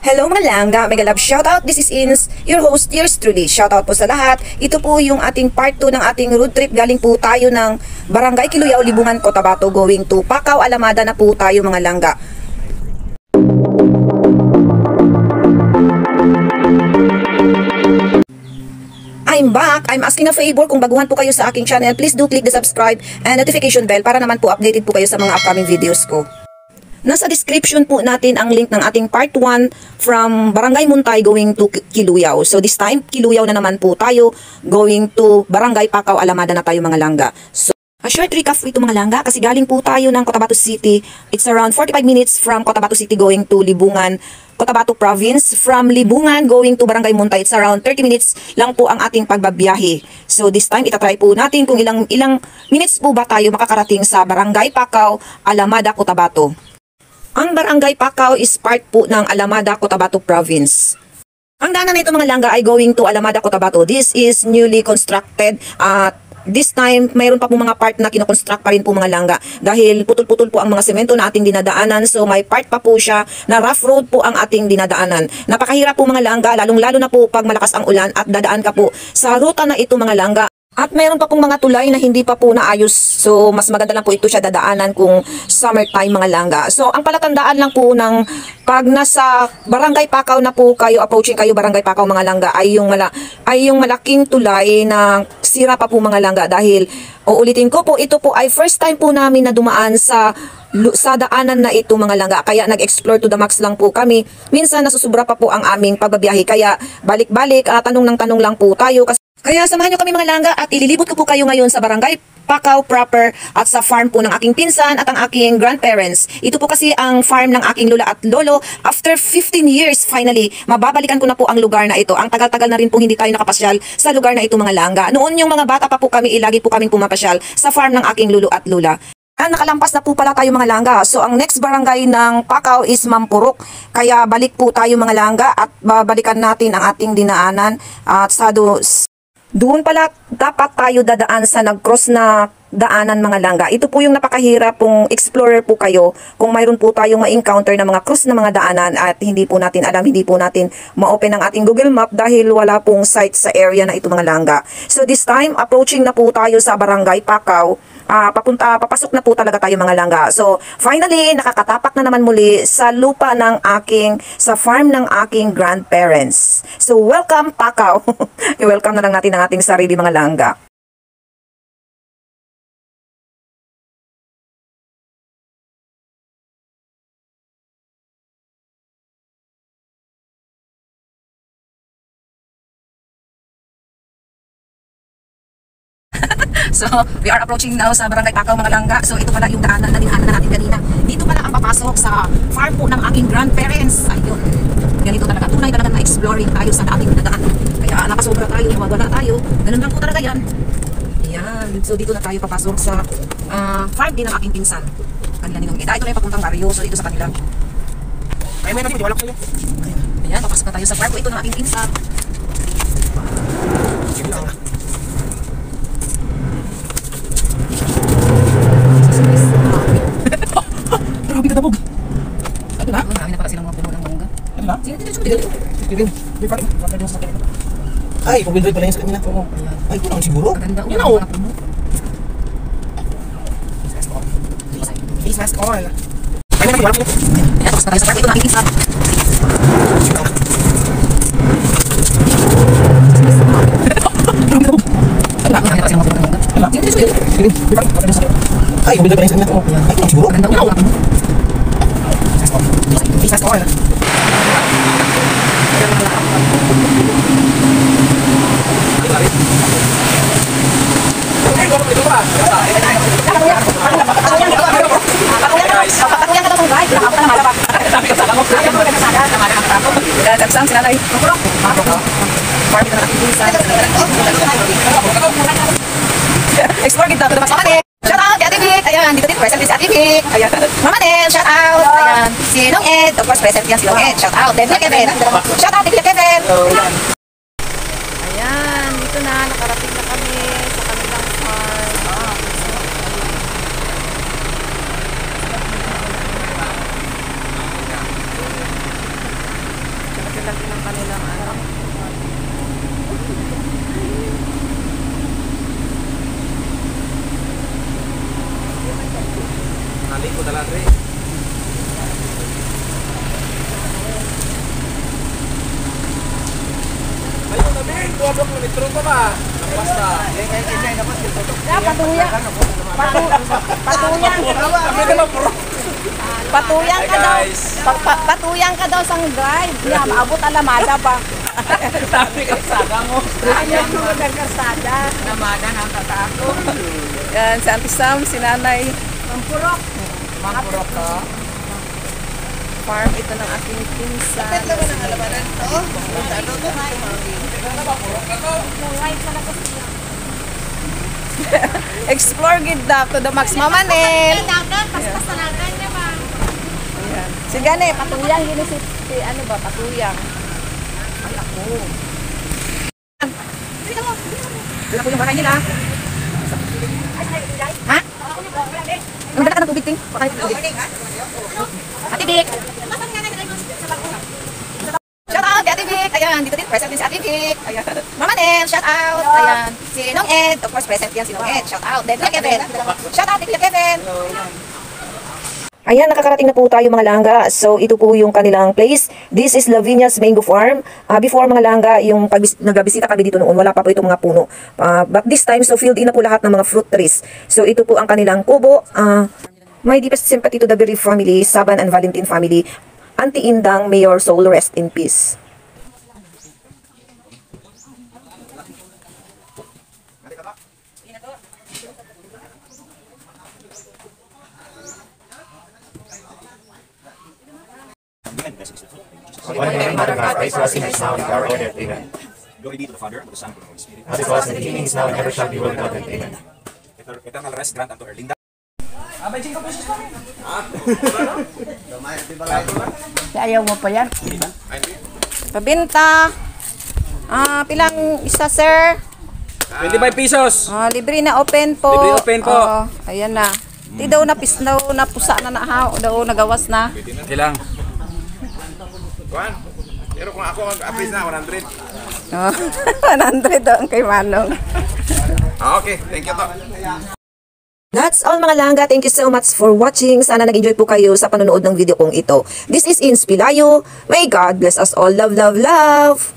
Hello mga langga, mega love shoutout. This is Ins, your host, yours truly. Shoutout po sa lahat. Ito po yung ating part 2 ng ating road trip. Galing po tayo ng Barangay Kiluyaw, Libungan, Cotabato going to Pakaw, Alamada na po tayo mga langga. I'm back. I'm asking a favor kung baguhan po kayo sa aking channel, please do click the subscribe and notification bell para naman po updated po kayo sa mga upcoming videos ko. Nasa description po natin ang link ng ating part 1 from Barangay Muntay going to Kiluyaw. So this time, Kiluyaw na naman po tayo going to Barangay Pakaw, Alamada na tayo mga langga. So, A short recap po ito mga langga kasi galing po tayo ng Cotabato City. It's around 45 minutes from Cotabato City going to Libungan, Cotabato Province. From Libungan going to Barangay Muntay, it's around 30 minutes lang po ang ating pagbabiyahe. So this time, itatry po natin kung ilang ilang minutes po ba tayo makakarating sa Barangay Pakaw, Alamada, Cotabato. Ang Barangay Pakaw is part po ng Alamada, Cotabato Province. Ang daanan nito mga langga ay going to Alamada, Cotabato. This is newly constructed at this time, mayroon pa po mga part na kinoconstruct pa rin po mga langga dahil putol-putol po ang mga semento na ating dinadaanan so may part pa po siya na rough road po ang ating dinadaanan. Napakahirap po mga langga lalong-lalo na po pag malakas ang ulan at dadaan ka po sa ruta na ito mga langga. At mayroon pa pong mga tulay na hindi pa po naayos. So, mas maganda lang po ito siya dadaanan kung summertime mga langga. So, ang palatandaan lang po ng pag nasa Barangay Pakaw na po kayo, approaching kayo Barangay Pakaw mga langga, ay yung, mala, ay yung malaking tulay na sira pa po mga langga. Dahil, uulitin ko po, ito po ay first time po namin na dumaan sa sa daanan na ito mga langga. Kaya nag-explore to the max lang po kami. Minsan nasusubra pa po ang aming pagbabiyahe. Kaya balik-balik, uh, tanong ng tanong lang po tayo. Kasi kaya samahan nyo kami mga langga at ililibot ko po kayo ngayon sa barangay Pakaw proper at sa farm po ng aking pinsan at ang aking grandparents. Ito po kasi ang farm ng aking lola at lolo. After 15 years, finally, mababalikan ko na po ang lugar na ito. Ang tagal-tagal na rin po hindi tayo nakapasyal sa lugar na ito mga langga. Noon yung mga bata pa po kami, ilagi po kaming pumapasyal sa farm ng aking lolo at lola. Ah, nakalampas na po pala tayo mga langga. So, ang next barangay ng Pakaw is Mampurok. Kaya balik po tayo mga langga at babalikan natin ang ating dinaanan. At sa do, doon pala dapat tayo dadaan sa nag-cross na daanan mga langga. Ito po yung napakahirap pong explorer po kayo kung mayroon po tayong ma-encounter na mga cross na mga daanan at hindi po natin alam, hindi po natin ma-open ang ating Google Map dahil wala pong site sa area na ito mga langga. So this time, approaching na po tayo sa Barangay Pakaw. Uh, papunta, papasok na po talaga tayo mga langga. So finally, nakakatapak na naman muli sa lupa ng aking, sa farm ng aking grandparents. So welcome Pakaw. welcome na lang natin ang ating sarili mga langga. So, we are approaching now sa Barangay Takaw, mga langga. So, ito pala yung daanan na dinaanan na natin kanina. Dito pala ang papasok sa farm po ng aking grandparents. Ayun. Ganito talaga. Tunay talaga na exploring tayo sa ating nadaan. Kaya nakasobra tayo, nawawala tayo. Ganun lang po talaga yan. Yan. So, dito na tayo papasok sa uh, farm din ng aking pinsan. Kanila ninong ita. Ito na yung papuntang barrio. So, dito sa kanila. Kaya may natin, wala ko kayo. Ayan, papasok na tayo sa farm. Ito ng aking pinsan. Lang. Grabe ka dabog. Ano na? Marami na pala silang mga puno ng mangga. Ano na? Sige, dito, dito. Sige, May parang, parang yung sa kanila. Ay, pag-windroid pala yung sa kanila. Oo. Ay, kulang siguro. Maganda. Yan Yan ako. mga puno. Face mask on. Ay, may natin, wala ko. Ayan, tapos na tayo sa farm. Ito ng aking pinsan. Sige lang. Grabe dabog. Ano na? Marami na pala silang mga puno ng mangga. Ano Explore kita. Mas mamane. Shout out Ate Vic. Ayan, dito din present. Ayan. Mama Nel, shout out. Ayan. Si Nong Ed. Of course, present yan si Nong Ed. Shout out. Then, Kevin. Shout out, Kevin. Naliko na lang rin. Ayun na din, tuwa ba kung litro pa ba? Basta. Patuyang. Patu patuyang. Patuyang ka daw. patuyang ka daw sang drive. Yeah, maabot alamada pa. Sabi kay Saga mo. Ayaw mo ng karsada. Namada na ang tatako. Yan, si Auntie Sam, si Nanay. Mampurok. Mangpurok ka. Farm ito ng aking pinsan. Explore gid da to the max Mama Nel. Ayan. Si Gane, patuyang gini si, si ano ba, patuyang. Ay ako. Dala po yung bahay nila. Tubig, Ting. Ate Vic. Shout out kay Ate Vic. Ayan, dito din present din si Ate Vic. Ayan. Mama Nel, shout out. Ayan. Si Nong Ed. Of course, present yan si Nong Ed. Shout out. Then, Kuya Kevin. Shout out, Kuya Kevin. Ayan, nakakarating na po tayo mga langga. So, ito po yung kanilang place. This is Lavinia's Mango Farm. Ah, before mga langga, yung pag nagbisita kami dito noon, wala pa po itong mga puno. Ah, but this time, so filled in na po lahat ng mga fruit trees. So, ito po ang kanilang kubo. Ah, my deepest sympathy to the bereaved family, Saban and Valentin family. Auntie Indang, may your soul rest in peace. One Mary, Mother God, praise for us sinners now and our hour of. Amen. Glory be to the Father, and to the Son, and to the Holy Spirit. As it was in the beginning, is now, and ever shall be, world without end. Amen. Eter- Eternal rest grant unto Erlinda. Ayaw mo pa yan? Pabinta. Ah, pilang isa, sir? 25 pesos. Ah, libre na open po. Libre open po. Oo, ayan na. Di daw na pis daw na pusa na na ha, daw nagawas na. Okay lang. Kuan? Pero kung ako mag-appraise na, 100. Oh, 100 daw ang kay Manong. Ah, okay. Thank you to. That's all mga langga. Thank you so much for watching. Sana nag-enjoy po kayo sa panonood ng video kong ito. This is Inspilayo. May God bless us all. Love, love, love.